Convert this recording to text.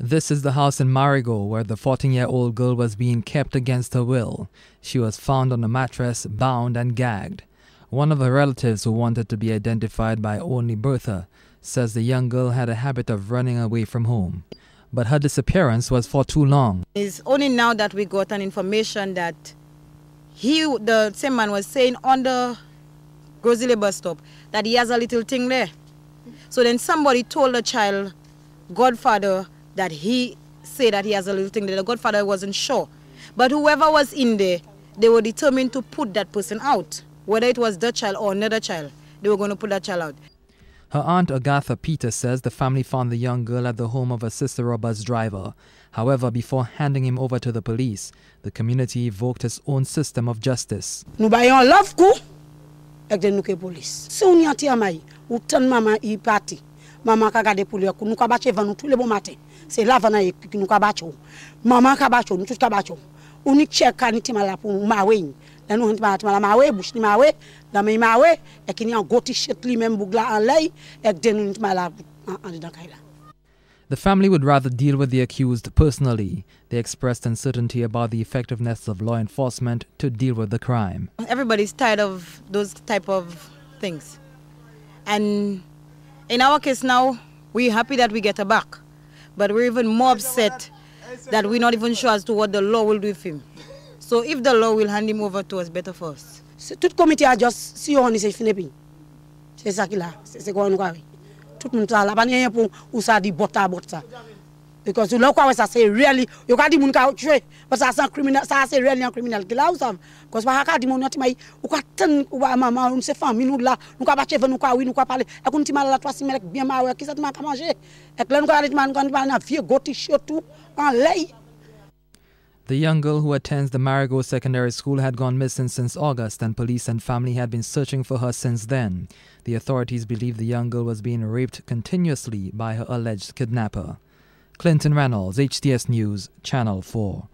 This is the house in Marigot where the 14 year old girl was being kept against her will. She was found on a mattress, bound and gagged. One of her relatives, who wanted to be identified by only Bertha, says the young girl had a habit of running away from home. But her disappearance was for too long. It's only now that we got an information that he, the same man was saying on the Grizzly bus stop that he has a little thing there. So then somebody told the child, godfather, that he said that he has a little thing that The godfather wasn't sure. But whoever was in there, they were determined to put that person out. Whether it was the child or another child, they were going to put that child out. Her aunt Agatha Peter says the family found the young girl at the home of a sister or bus driver. However, before handing him over to the police, the community evoked its own system of justice. Nou bayon love kou, ek den nou ke polis. Se ou ni amay, ou tan mama i pati, mama ka gade pou li akou, nou ka bache van nou tout le bon matin. Se la vana e ki nou ka bache ou. Mama ka bache ou, nou tout ka bache ou. Ou ni chek ka ni timala pou mawe yin. Dan nou timala timala mawe, bouch ni mawe, dan me mawe, ek ni an goti chet li men bougla an lay, ek den nou timala an di dan kay la. The family would rather deal with the accused personally. They expressed uncertainty about the effectiveness of law enforcement to deal with the crime. Everybody's tired of those type of things. And in our case now, we're happy that we get her back. But we're even more upset that we're not even sure as to what the law will do with him. So if the law will hand him over to us, better for us. Tout komite a jos, si yo ni se finepi. Se sa ki la, se se kwa nou kwa we. Tout moun la, pa nye yon ou sa di bota bota. Because ou la kwa we sa se really, yo ka di moun ka chwe, but sa sa criminal, sa se really an criminal la ou. Because pa ka di moun yon ti may, ou ka ten, ba mama, ou se fami nou la, nou ka bache ven, nou ka nou ka pale, ek ou ti mal la 3 simel, ek bien ma we, ki sa ti man ka manje. Ek le nou ka man, nou ka na vie goti shotou, an lei. The young girl who attends the Marigot Secondary School had gone missing since August, and police and family had been searching for her since then. The authorities believe the young girl was being raped continuously by her alleged kidnapper. Clinton Reynolds, HTS News, Channel 4.